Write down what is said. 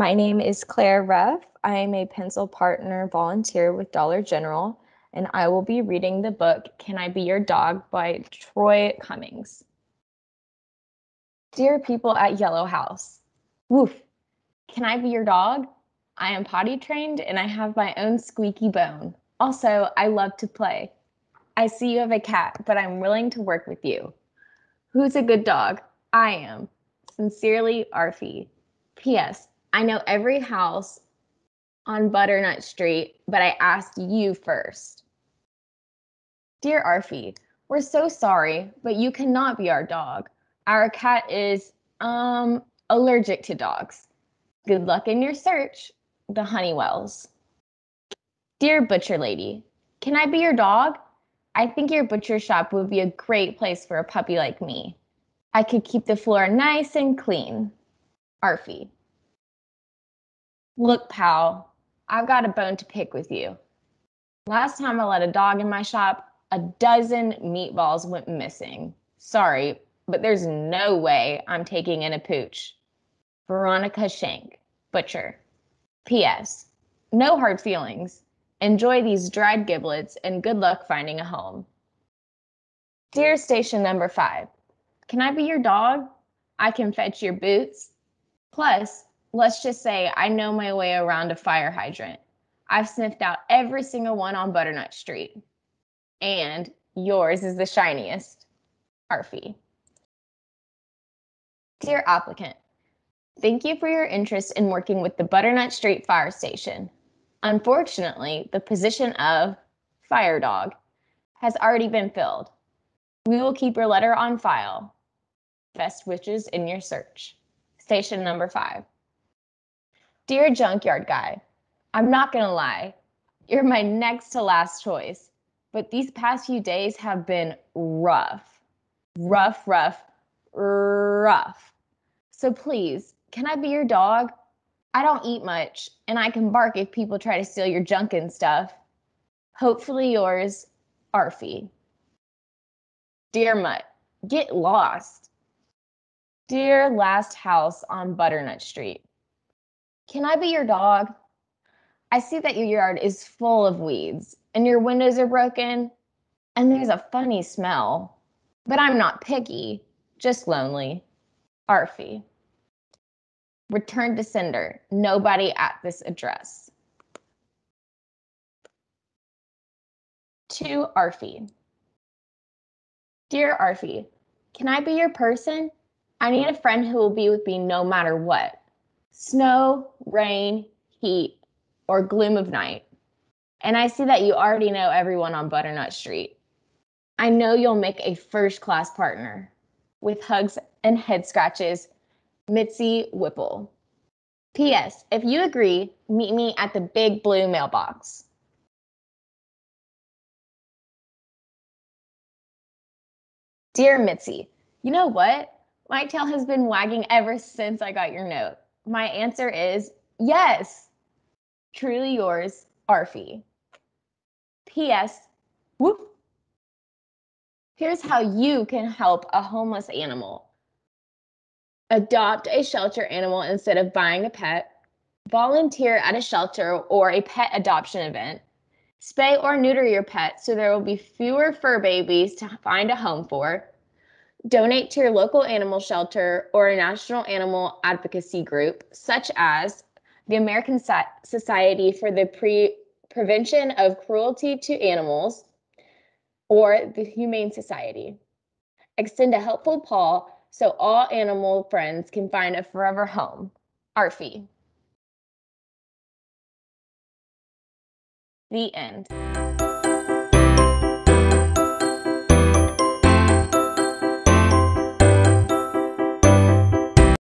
My name is Claire Reff. I am a pencil partner volunteer with Dollar General, and I will be reading the book Can I Be Your Dog by Troy Cummings. Dear people at Yellow House, woof, can I be your dog? I am potty trained and I have my own squeaky bone. Also, I love to play. I see you have a cat, but I'm willing to work with you. Who's a good dog? I am. Sincerely, Arfie. P.S. I know every house on Butternut Street, but I asked you first. Dear Arfie, we're so sorry, but you cannot be our dog. Our cat is, um, allergic to dogs. Good luck in your search. The Honeywells. Dear Butcher Lady, can I be your dog? I think your butcher shop would be a great place for a puppy like me. I could keep the floor nice and clean. Arfie. Look, pal, I've got a bone to pick with you. Last time I let a dog in my shop, a dozen meatballs went missing. Sorry, but there's no way I'm taking in a pooch. Veronica Shank, Butcher. P.S. No hard feelings. Enjoy these dried giblets and good luck finding a home. Dear station number five, can I be your dog? I can fetch your boots. Plus, let's just say I know my way around a fire hydrant. I've sniffed out every single one on Butternut Street. And yours is the shiniest. Arfie. Dear applicant, thank you for your interest in working with the Butternut Street Fire Station. Unfortunately, the position of fire dog has already been filled. We will keep your letter on file. Best wishes in your search. Station number five. Dear Junkyard Guy, I'm not gonna lie, you're my next to last choice, but these past few days have been rough. Rough, rough, rough. So please, can I be your dog? I don't eat much, and I can bark if people try to steal your junk and stuff. Hopefully yours, Arfie. Dear Mutt, get lost. Dear last house on Butternut Street. Can I be your dog? I see that your yard is full of weeds and your windows are broken and there's a funny smell. But I'm not picky, just lonely. Arfie. Return to sender. Nobody at this address. To Arfie. Dear Arfie, can I be your person? I need a friend who will be with me no matter what. Snow, rain, heat, or gloom of night. And I see that you already know everyone on Butternut Street. I know you'll make a first class partner. With hugs and head scratches, Mitzi Whipple. P.S. If you agree, meet me at the big blue mailbox. Dear Mitzi, you know what? My tail has been wagging ever since I got your note. My answer is yes. Truly yours, Arfie. P.S. Whoop. Here's how you can help a homeless animal adopt a shelter animal instead of buying a pet, volunteer at a shelter or a pet adoption event, spay or neuter your pet so there will be fewer fur babies to find a home for, donate to your local animal shelter or a national animal advocacy group, such as the American Society for the Pre- Prevention of Cruelty to Animals or the Humane Society. Extend a helpful paw so all animal friends can find a forever home. Arfie. The end.